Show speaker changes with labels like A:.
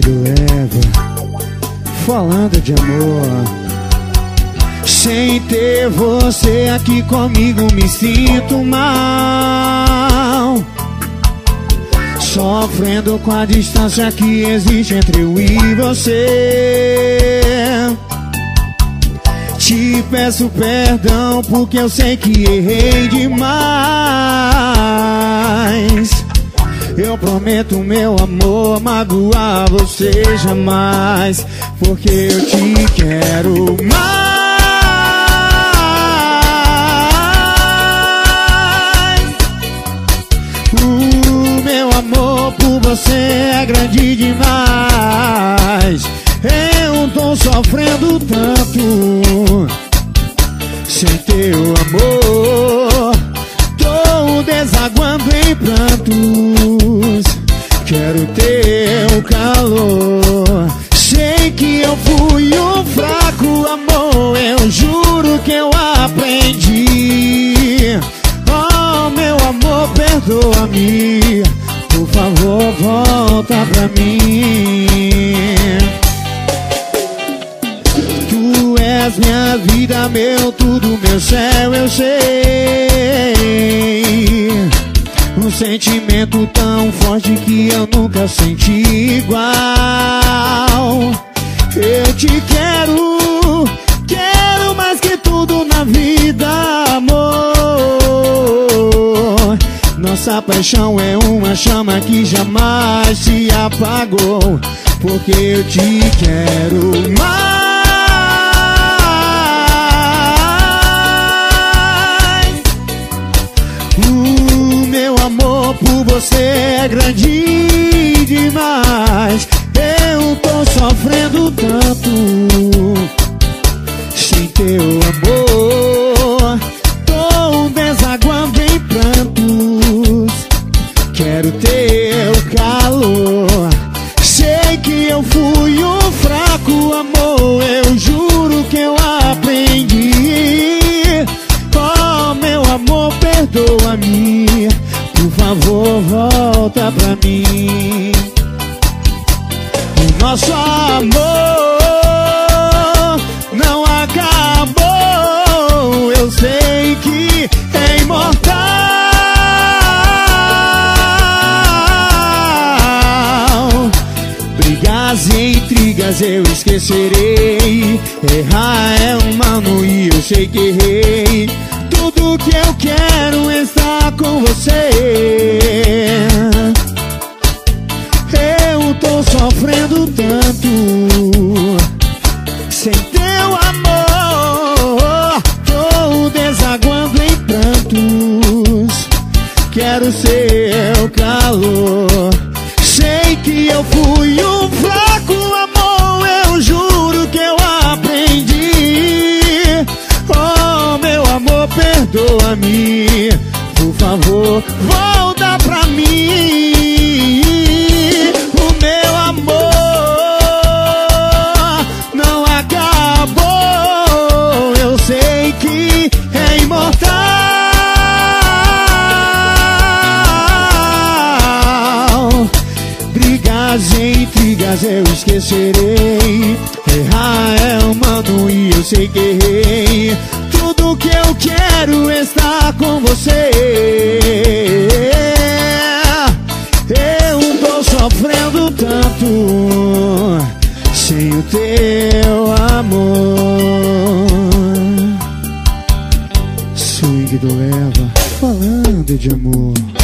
A: Do Eva, falando de amor. Sem ter você aqui comigo me sinto mal. Sofrendo com a distância que existe entre eu e você. Te peço perdão porque eu sei que errei demais. Eu prometo, meu amor, magoar você jamais. Porque eu te quero mais. O meu amor por você é grande demais. Eu tô sofrendo tanto sem teu amor. Tô desaguando em prantos. Teu calor. Sei que eu fui um fraco amor. Eu juro que eu aprendi. Oh, meu amor, perdoa-me. Por favor, volta pra mim. Tu és minha vida, meu tudo, meu céu, eu sei. Sentimento tão forte que eu nunca senti igual. Eu te quero, quero mais que tudo na vida, amor. Nossa paixão é uma chama que jamais se apagou. Porque eu te quero amor por você é grande demais. Eu tô sofrendo tanto favor, volta pra mim. O nosso amor não acabou. Eu sei que é imortal. Brigas e intrigas eu esquecerei. Errar é humano e eu sei que errei. Tudo que eu quero estar com você. Eu tô sofrendo tanto sem teu amor. Tô desaguando em prantos. Quero seu Por favor, volta pra mim. O meu amor não acabou. Eu sei que é imortal. Brigas e intrigas eu esquecerei. Errar é humano e eu sei que errei. Eu quero estar com você. Eu tô sofrendo tanto sem o teu amor. Swing do Eva, falando de amor.